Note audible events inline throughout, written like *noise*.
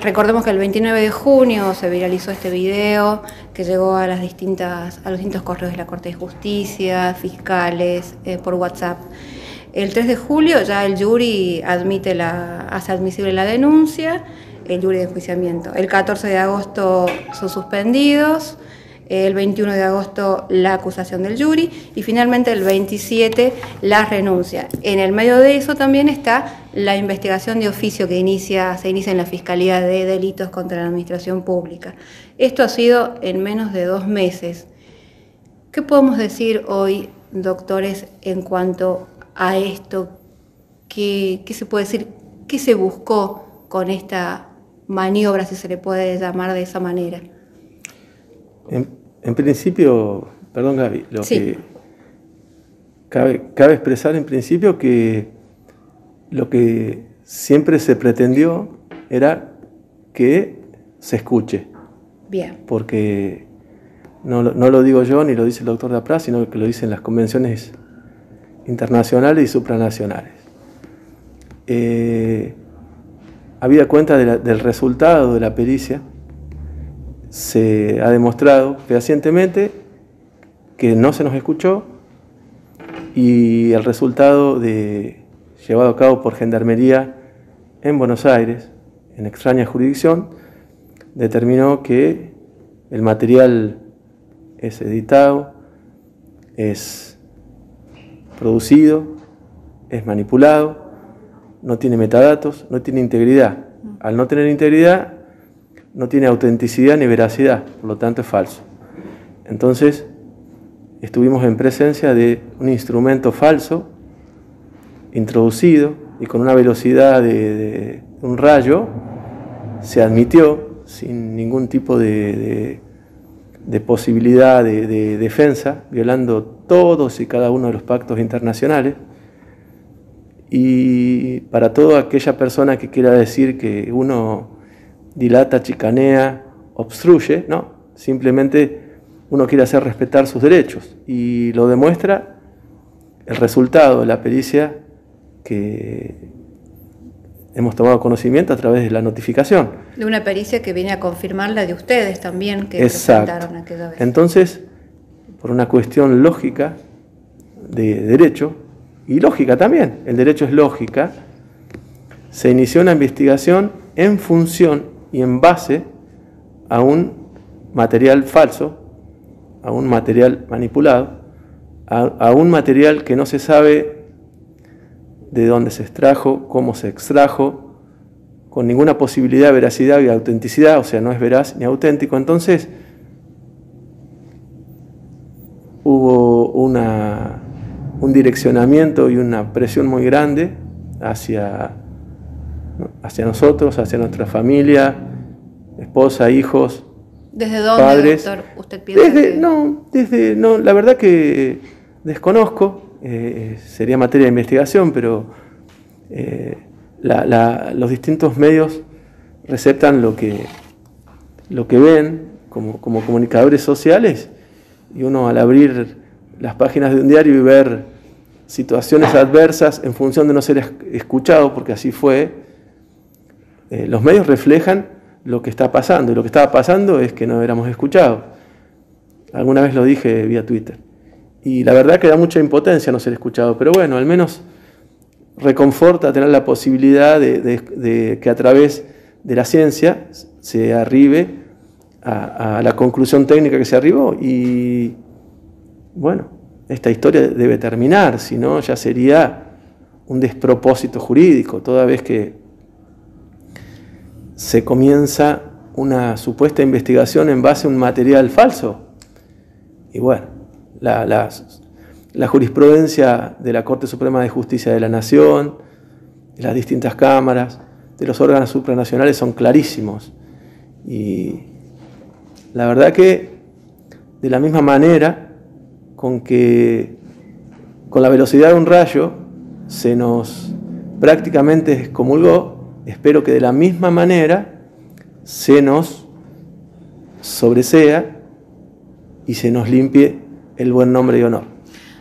recordemos que el 29 de junio se viralizó este video que llegó a, las distintas, a los distintos correos de la Corte de Justicia, fiscales, eh, por WhatsApp. El 3 de julio ya el jury admite la, hace admisible la denuncia, el jury de enjuiciamiento. El 14 de agosto son suspendidos el 21 de agosto la acusación del jury y finalmente el 27 la renuncia. En el medio de eso también está la investigación de oficio que inicia, se inicia en la Fiscalía de Delitos contra la Administración Pública. Esto ha sido en menos de dos meses. ¿Qué podemos decir hoy, doctores, en cuanto a esto? ¿Qué, se puede decir? ¿Qué se buscó con esta maniobra, si se le puede llamar de esa manera? En principio, perdón Gaby, lo que cabe, expresar en principio que lo que siempre se pretendió era que se escuche. Bien. Porque no, lo digo yo ni lo dice el doctor Dapra, sino que lo dicen las convenciones internacionales y supranacionales. Eh, habida cuenta del resultado de la pericia, se ha demostrado fehacientemente que no se nos escuchó y el resultado de, llevado a cabo por Gendarmería en Buenos Aires, en extraña jurisdicción, determinó que el material es editado, es producido, es manipulado, no tiene metadatos, no tiene integridad. Al no tener integridad, no tiene autenticidad ni veracidad, por lo tanto es falso. Entonces, estuvimos en presencia de un instrumento falso, introducido y con una velocidad de, un rayo, se admitió sin ningún tipo de, de posibilidad de, defensa, violando todos y cada uno de los pactos internacionales. Y para toda aquella persona que quiera decir que uno dilata, chicanea, obstruye, no, simplemente uno quiere hacer respetar sus derechos y lo demuestra el resultado de la pericia que hemos tomado conocimiento a través de la notificación. De una pericia que viene a confirmar la de ustedes también, que Exacto. presentaron aquella vez. Entonces, por una cuestión lógica de derecho, y lógica también, el derecho es lógica, se inició una investigación en función y en base a un material falso, a un material manipulado, a, un material que no se sabe de dónde se extrajo, cómo se extrajo, con ninguna posibilidad de veracidad y autenticidad, o sea, no es veraz ni auténtico. Entonces, hubo una, un direccionamiento y una presión muy grande hacia hacia nosotros, hacia nuestra familia, esposa, hijos. ¿Desde dónde, padres. doctor, usted piensa desde, No, desde, no, la verdad que desconozco, eh, sería materia de investigación, pero eh, los distintos medios receptan lo que, lo que ven como, comunicadores sociales y uno al abrir las páginas de un diario y ver situaciones adversas en función de no ser escuchado, porque así fue, eh, los medios reflejan lo que está pasando, y lo que estaba pasando es que no éramos escuchados. Alguna vez lo dije vía Twitter. Y la verdad que da mucha impotencia no ser escuchado, pero bueno, al menos reconforta tener la posibilidad de, que a través de la ciencia se arribe a, a, la conclusión técnica que se arribó. Y bueno, esta historia debe terminar, si no ya sería un despropósito jurídico, toda vez que se comienza una supuesta investigación en base a un material falso. Y bueno, la, jurisprudencia de la Corte Suprema de Justicia de la Nación, de las distintas cámaras, de los órganos supranacionales son clarísimos. Y la verdad que de la misma manera con que con la velocidad de un rayo se nos prácticamente excomulgó, espero que de la misma manera se nos sobresea y se nos limpie el buen nombre y honor.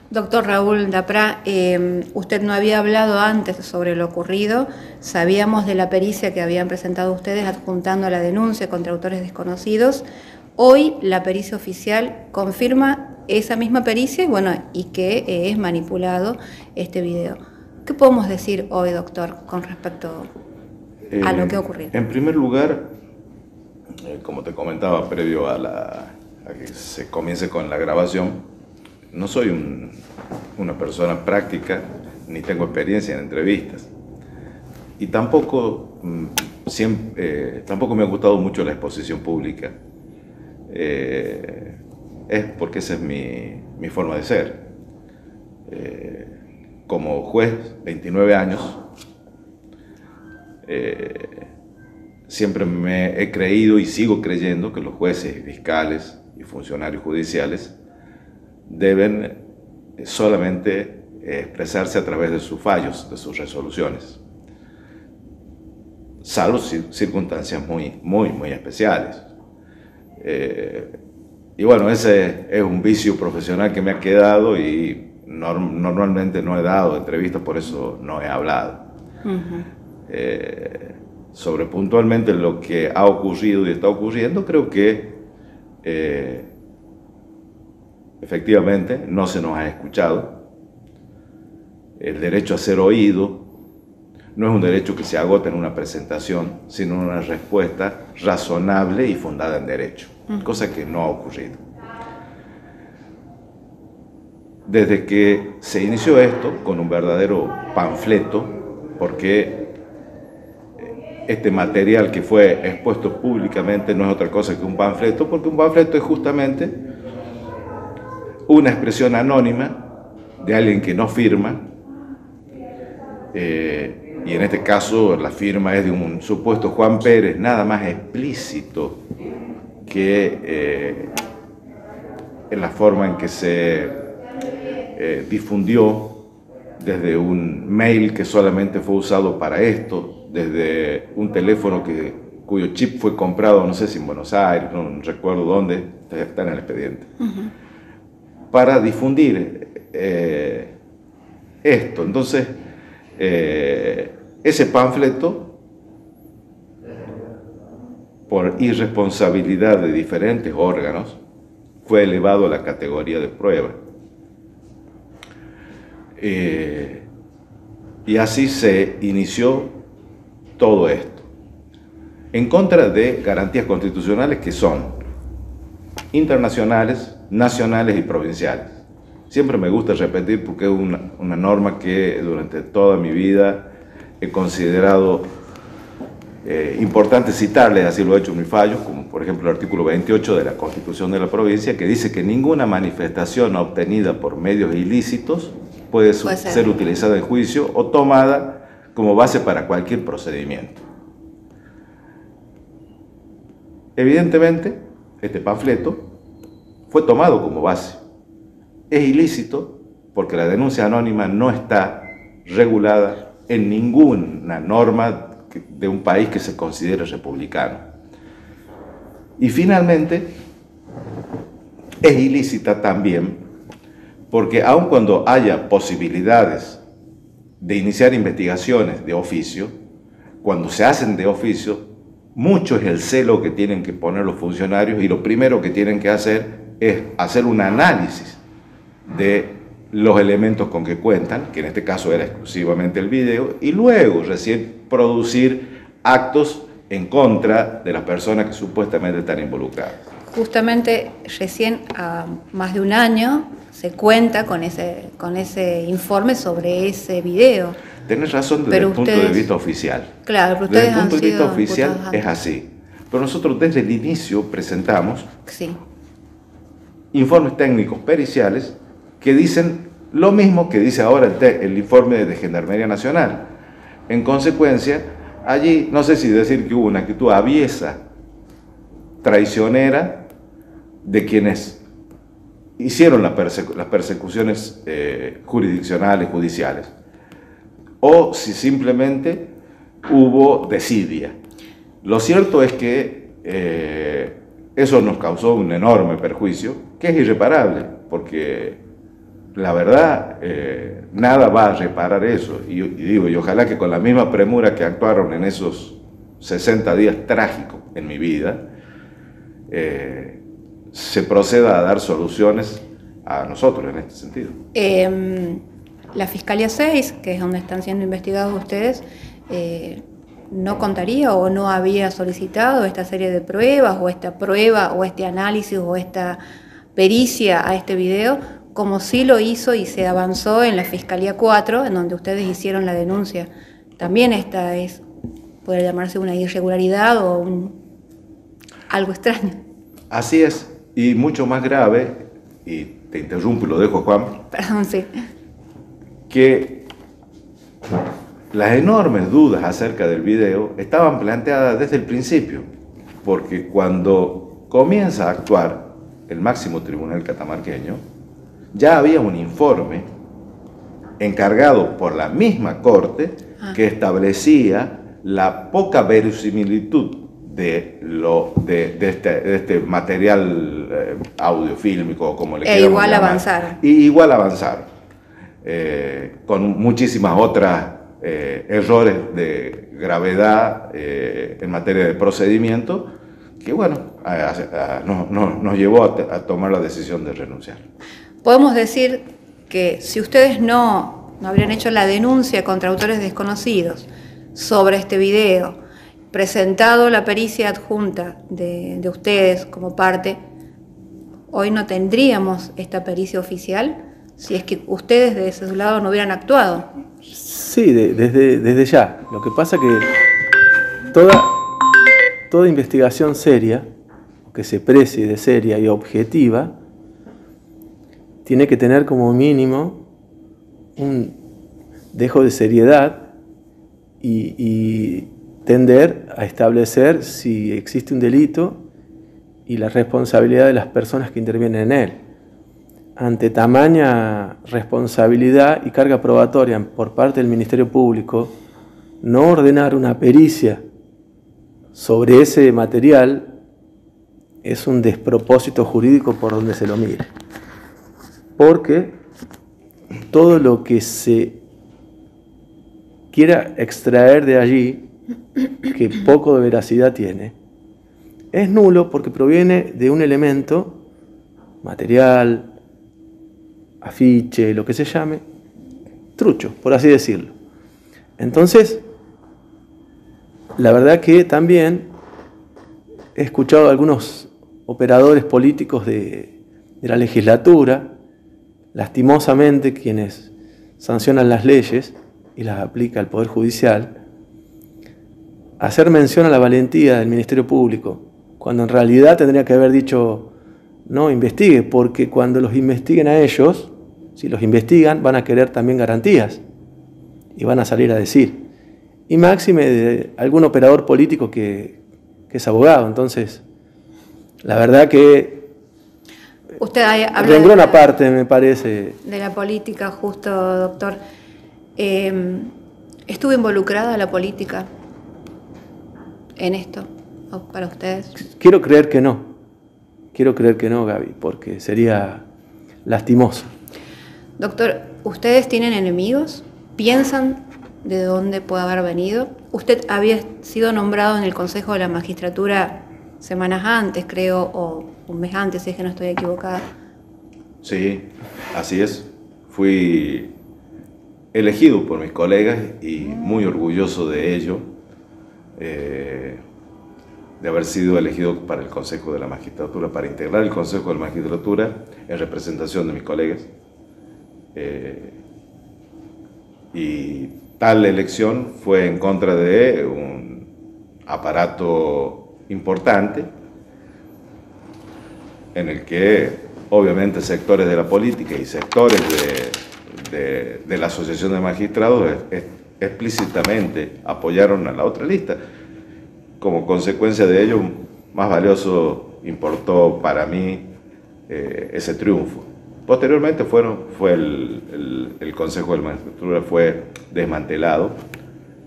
Doctor Raúl Dapra, em, usted no había hablado antes sobre lo ocurrido. Sabíamos de la pericia que habían presentado ustedes adjuntando la denuncia contra autores desconocidos. Hoy la pericia oficial confirma esa misma pericia y, bueno, y que es manipulado este video. ¿Qué podemos decir hoy, doctor, con respecto a lo que ha ocurrido? En primer lugar, eh, como te comentaba previo a, la, que se comience con la grabación, no soy una persona práctica ni tengo experiencia en entrevistas. Y tampoco, mm, eh, tampoco me ha gustado mucho la exposición pública. Eh, es porque esa es mi, forma de ser. Eh, como juez, 29 años, siempre me he creído y sigo creyendo que los jueces, fiscales y funcionarios judiciales deben solamente expresarse a través de sus fallos, de sus resoluciones, salvo circunstancias muy, muy, muy especiales. Eh, y bueno, ese es un vicio profesional que me ha quedado y normalmente no he dado entrevistas, por eso no he hablado. Eh, sobre puntualmente lo que ha ocurrido y está ocurriendo, creo que eh, Efectivamente, no se nos ha escuchado. El derecho a ser oído no es un derecho que se agota en una presentación, sino una respuesta razonable y fundada en derecho, cosa que no ha ocurrido. Desde que se inició esto con un verdadero panfleto, porque este material que fue expuesto públicamente no es otra cosa que un panfleto, porque un panfleto es justamente una expresión anónima de alguien que no firma, eh, y en este caso la firma es de un supuesto Juan Pérez, nada más explícito que eh, en la forma en que se eh, difundió desde un mail que solamente fue usado para esto, desde un teléfono que, cuyo chip fue comprado, no sé si en Buenos Aires, no recuerdo dónde, está en el expediente para difundir eh, esto. Entonces, eh, ese panfleto, por irresponsabilidad de diferentes órganos, fue elevado a la categoría de prueba. Eh, y así se inició todo esto, en contra de garantías constitucionales que son internacionales, nacionales y provinciales. Siempre me gusta repetir porque es una, norma que durante toda mi vida he considerado eh, importante citarle, así lo he hecho en mis fallos, como por ejemplo el artículo 28 de la Constitución de la provincia, que dice que ninguna manifestación obtenida por medios ilícitos puede, puede ser utilizada en juicio o tomada como base para cualquier procedimiento. Evidentemente, este panfleto fue tomado como base. Es ilícito porque la denuncia anónima no está regulada en ninguna norma de un país que se considere republicano. Y finalmente, es ilícita también porque aun cuando haya posibilidades de iniciar investigaciones de oficio, cuando se hacen de oficio, mucho es el celo que tienen que poner los funcionarios y lo primero que tienen que hacer es hacer un análisis de los elementos con que cuentan, que en este caso era exclusivamente el video, y luego recién producir actos en contra de las personas que supuestamente están involucradas. Justamente recién a más de un año se cuenta con ese, con ese informe sobre ese video. Tienes razón desde el punto de vista oficial. Claro, pero ustedes desde el punto de vista oficial es así. Pero nosotros desde el inicio presentamos sí informes técnicos periciales que dicen lo mismo que dice ahora el, informe de Gendarmería Nacional. En consecuencia, allí no sé si decir que hubo una actitud aviesa, traicionera, de quienes hicieron las persecuciones eh, jurisdiccionales, judiciales, o si simplemente hubo desidia. Lo cierto es que eh, eso nos causó un enorme perjuicio, que es irreparable, porque la verdad, eh, nada va a reparar eso. Y, digo, y ojalá que con la misma premura que actuaron en esos 60 días trágicos en mi vida, se proceda a dar soluciones a nosotros en este sentido. Em, la Fiscalía 6, que es donde están siendo investigados ustedes, eh, no contaría o no había solicitado esta serie de pruebas o esta prueba o este análisis o esta pericia a este video, como sí lo hizo y se avanzó en la Fiscalía 4, en donde ustedes hicieron la denuncia. También esta es, puede llamarse una irregularidad o un, algo extraño. Así es, y mucho más grave, y te interrumpo y lo dejo Juan. Perdón, sí. Que las enormes dudas acerca del video estaban planteadas desde el principio, porque cuando comienza a actuar el máximo tribunal catamarqueño, ya había un informe encargado por la misma corte ah. que establecía la poca verosimilitud de, lo, de, este, este, material eh, audiofílmico, como le e igual avanzar. Y igual avanzar, eh, con muchísimas otras eh, errores de gravedad eh, en materia de procedimiento, que bueno, nos llevó a, tomar la decisión de renunciar. Podemos decir que si ustedes no, no habrían hecho la denuncia contra autores desconocidos sobre este video, presentado la pericia adjunta de, de ustedes como parte, hoy no tendríamos esta pericia oficial si es que ustedes de ese lado no hubieran actuado. Sí, desde, desde ya. Lo que pasa que toda, toda investigación seria, que se precie de seria y objetiva, tiene que tener como mínimo un dejo de seriedad y tender a establecer si existe un delito y la responsabilidad de las personas que intervienen en él ante tamaña responsabilidad y carga probatoria por parte del Ministerio Público, no ordenar una pericia sobre ese material es un despropósito jurídico por donde se lo mire. Porque todo lo que se quiera extraer de allí, que poco de veracidad tiene, es nulo porque proviene de un elemento material, afiche, lo que se llame, trucho, por así decirlo. Entonces, la verdad que también he escuchado a algunos operadores políticos de, de la legislatura, lastimosamente quienes sancionan las leyes y las aplica el Poder Judicial, hacer mención a la valentía del Ministerio Público, cuando en realidad tendría que haber dicho, no investigue, porque cuando los investiguen a ellos, si los investigan, van a querer también garantías y van a salir a decir. Y máxime de algún operador político que, es abogado. Entonces, la verdad que Usted habla de una parte, me parece. De la política, justo, doctor. Eh, ¿Estuvo involucrada la política en esto para ustedes? Quiero creer que no. Quiero creer que no, Gaby, porque sería lastimoso. Doctor, ¿ustedes tienen enemigos? ¿Piensan de dónde puede haber venido? Usted había sido nombrado en el Consejo de la Magistratura semanas antes, creo, o un mes antes, si es que no estoy equivocada. Sí, así es. Fui elegido por mis colegas y muy orgulloso de ello. Eh, de haber sido elegido para el Consejo de la Magistratura, para integrar el Consejo de la Magistratura en representación de mis colegas. Eh, y tal elección fue en contra de un aparato importante en el que obviamente sectores de la política y sectores de, de la Asociación de Magistrados explícitamente apoyaron a la otra lista como consecuencia de ello, más valioso importó para mí eh, ese triunfo. Posteriormente fue el, Consejo de la Magistratura fue desmantelado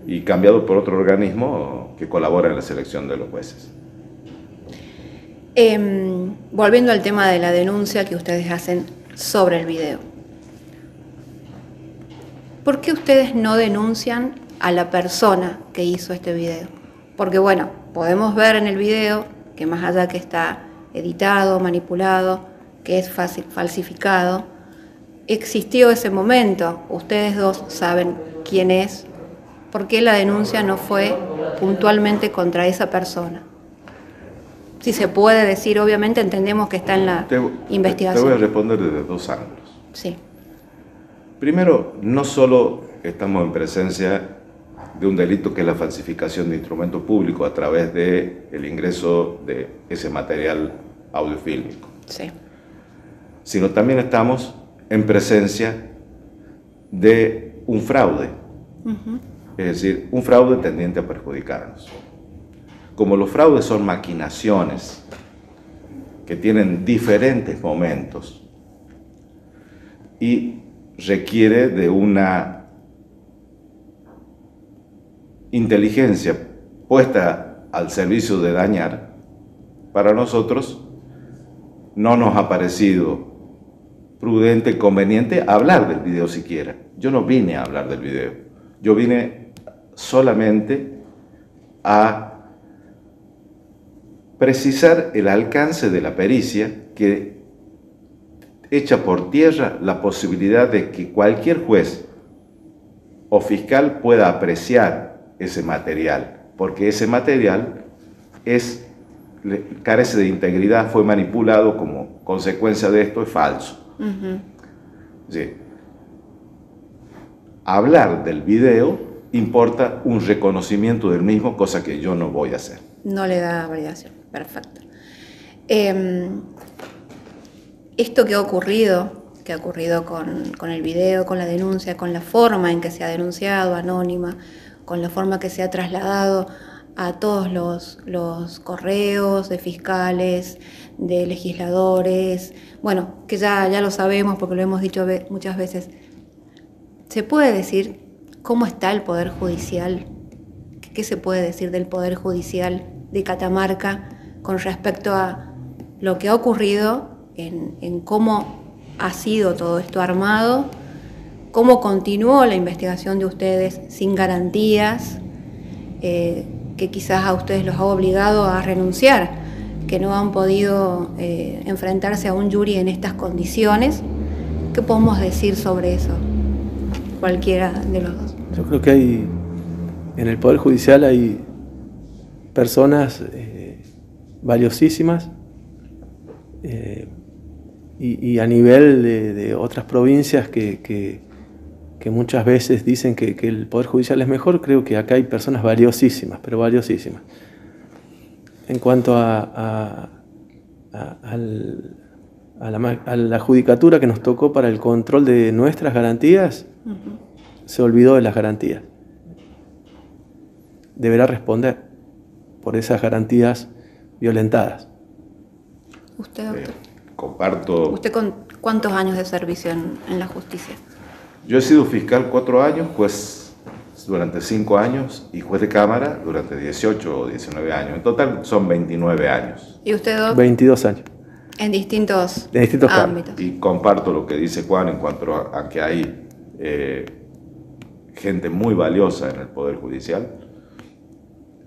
y cambiado por otro organismo que colabora en la selección de los jueces. Em, volviendo al tema de la denuncia que ustedes hacen sobre el video. ¿Por qué ustedes no denuncian a la persona que hizo este video? Porque bueno, podemos ver en el video que más allá que está editado, manipulado, que es falsificado, existió ese momento. Ustedes dos saben quién es, por qué la denuncia no fue puntualmente contra esa persona. Si se puede decir, obviamente entendemos que está en la investigación. Te voy a responder desde dos ángulos. Sí. Primero, no solo estamos en presencia de un delito que es la falsificación de instrumento público a través de el ingreso de ese material audiofílmico. Sí. Sino también estamos en presencia de un fraude. Es decir, un fraude tendiente a perjudicarnos. Como los fraudes son maquinaciones que tienen diferentes momentos y requiere de una inteligencia puesta al servicio de dañar, para nosotros no nos ha parecido prudente, conveniente hablar del video siquiera. Yo no vine a hablar del video. Yo vine solamente a precisar el alcance de la pericia que echa por tierra la posibilidad de que cualquier juez o fiscal pueda apreciar ese material, porque ese material es, carece de integridad, fue manipulado como consecuencia de esto, es falso. Hablar del video importa un reconocimiento del mismo, cosa que yo no voy a hacer. No le da validación. Perfecto. Em, esto que ha ocurrido, que ha ocurrido con, el video, con la denuncia, con la forma en que se ha denunciado, anónima, con la forma que se ha trasladado a todos los, los correos de fiscales, de legisladores, bueno, que ya, ya lo sabemos porque lo hemos dicho muchas veces, ¿se puede decir cómo está el Poder Judicial? ¿Qué se puede decir del Poder Judicial de Catamarca con respecto a lo que ha ocurrido, en, cómo ha sido todo esto armado, cómo continuó la investigación de ustedes sin garantías, eh, que quizás a ustedes los ha obligado a renunciar, que no han podido eh, enfrentarse a un jury en estas condiciones. ¿Qué podemos decir sobre eso? Cualquiera de los dos. Yo creo que hay, en el Poder Judicial hay personas eh, valiosísimas y, a nivel de, otras provincias que, muchas veces dicen que, el Poder Judicial es mejor, creo que acá hay personas valiosísimas, pero valiosísimas. En cuanto a, a, la, judicatura que nos tocó para el control de nuestras garantías, se olvidó de las garantías. Deberá responder por esas garantías violentadas. ¿Usted, doctor? Comparto. ¿Usted con cuántos años de servicio en, la justicia? Yo he sido fiscal cuatro años, juez durante cinco años y juez de cámara durante 18 o 19 años. En total son 29 años. ¿Y usted, doctor? 22 años. En distintos, en distintos ámbitos. Y comparto lo que dice Juan en cuanto a, que hay eh, gente muy valiosa en el Poder Judicial.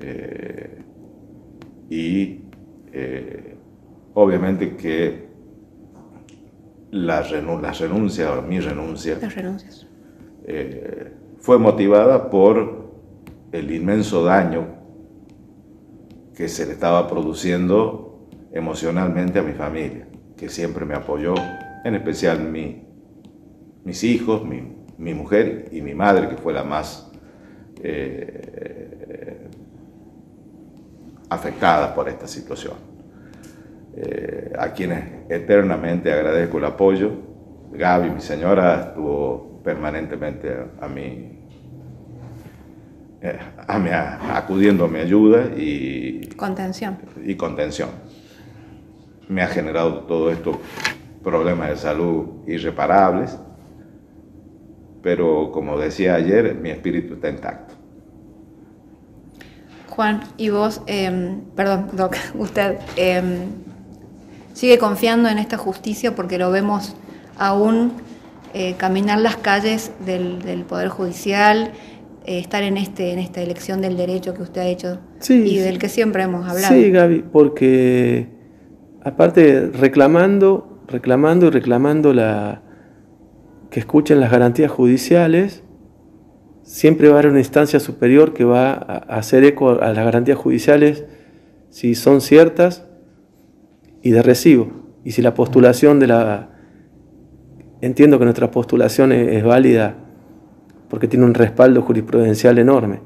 Eh, y eh, obviamente que la, renuncia, o mi renuncia, eh, fue motivada por el inmenso daño que se le estaba produciendo emocionalmente a mi familia, que siempre me apoyó, en especial mi, mis hijos, mi, mujer y mi madre, que fue la más eh, afectadas por esta situación. Eh, a quienes eternamente agradezco el apoyo. Gaby, mi señora, estuvo permanentemente a, mí, eh, acudiendo a mi ayuda y contención. Y contención. Me ha generado todo esto problemas de salud irreparables, pero como decía ayer, mi espíritu está intacto. Juan, y vos, em, perdón, Doc, *laughs* usted em, sigue confiando en esta justicia porque lo vemos aún eh, caminar las calles del, Poder Judicial, eh, estar en, este, en esta elección del derecho que usted ha hecho y del que siempre hemos hablado. Sí, Gaby, porque aparte reclamando, reclamando y reclamando la, que escuchen las garantías judiciales, siempre va a haber una instancia superior que va a hacer eco a las garantías judiciales si son ciertas y de recibo. Y si la postulación de la... Entiendo que nuestra postulación es, válida porque tiene un respaldo jurisprudencial enorme.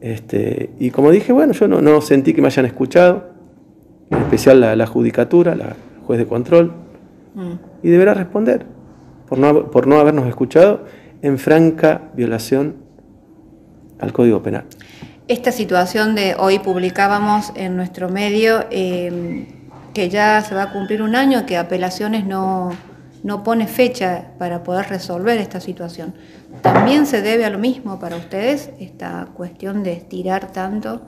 Este, y como dije, bueno, yo no, sentí que me hayan escuchado, en especial la, judicatura, la juez de control, mm. y deberá responder por no, por no habernos escuchado en franca violación al Código Penal. Esta situación de hoy publicábamos en nuestro medio eh, que ya se va a cumplir un año que apelaciones no, no pone fecha para poder resolver esta situación. ¿También se debe a lo mismo para ustedes esta cuestión de estirar tanto?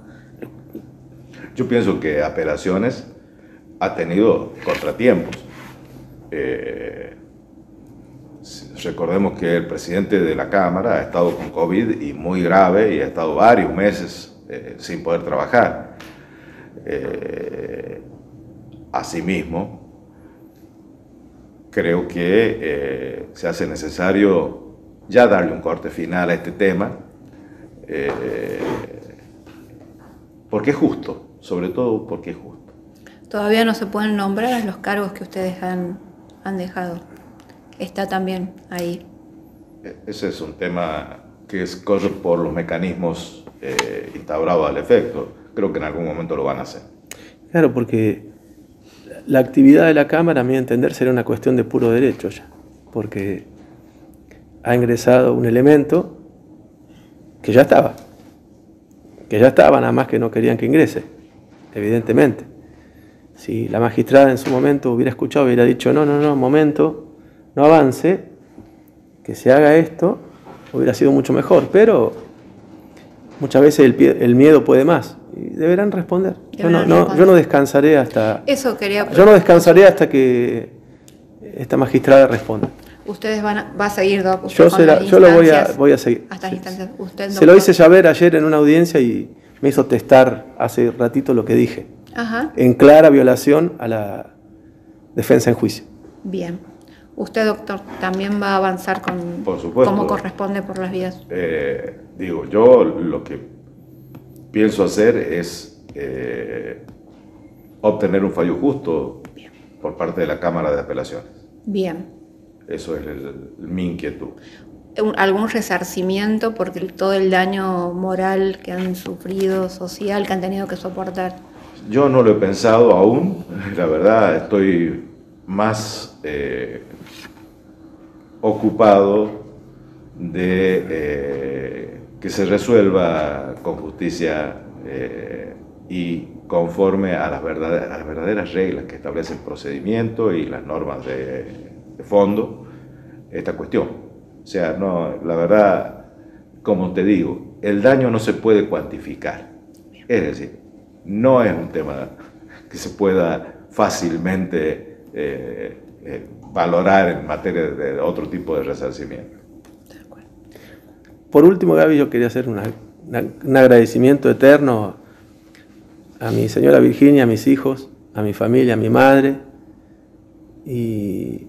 Yo pienso que apelaciones ha tenido contratiempos. Eh, Recordemos que el presidente de la Cámara ha estado con COVID y muy grave y ha estado varios meses eh, sin poder trabajar. Eh, asimismo, creo que eh, se hace necesario ya darle un corte final a este tema, porque es justo, sobre todo porque es justo. Todavía no se pueden nombrar los cargos que ustedes han, han dejado está también ahí. E, ese es un tema que es, corre por los mecanismos eh, instaurados al efecto. Creo que en algún momento lo van a hacer. Claro, porque la actividad de la Cámara, a mi entender, sería una cuestión de puro derecho ya, porque ha ingresado un elemento que ya estaba, que ya estaba, nada más que no querían que ingrese, evidentemente. Si la magistrada en su momento hubiera escuchado, hubiera dicho, no, no, no, momento, no avance, que se haga esto, hubiera sido mucho mejor, pero muchas veces el, miedo puede más y deberán responder. yo, no, descansaré hasta Eso quería yo no descansaré hasta que esta magistrada responda. Ustedes van a, va a seguir, Doc. Yo, yo lo voy a, voy a seguir. se lo hice saber ayer en una audiencia y me hizo testar hace ratito lo que dije. En clara violación a la defensa en juicio. Bien. ¿Usted, doctor, también va a avanzar con cómo corresponde por las vías? Eh, digo, yo lo que pienso hacer es eh, obtener un fallo justo por parte de la Cámara de Apelaciones. Bien. Eso es mi inquietud. ¿Algún resarcimiento por todo el daño moral que han sufrido, social, que han tenido que soportar? Yo no lo he pensado aún, la verdad estoy más eh, ocupado de eh, que se resuelva con justicia eh, y conforme a las, verdaderas, reglas que establece el procedimiento y las normas de, fondo esta cuestión. O sea, no, la verdad, como te digo, el daño no se puede cuantificar. Es decir, no es un tema que se pueda fácilmente eh, valorar en materia de otro tipo de resarcimiento. Por último, Gaby, yo quería hacer un agradecimiento eterno a mi señora Virginia, a mis hijos, a mi familia, a mi madre, y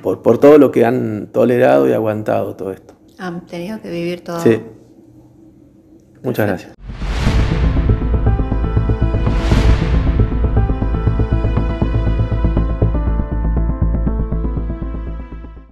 por, por todo lo que han tolerado y aguantado todo esto. Han tenido que vivir todo. Sí. Muchas gracias.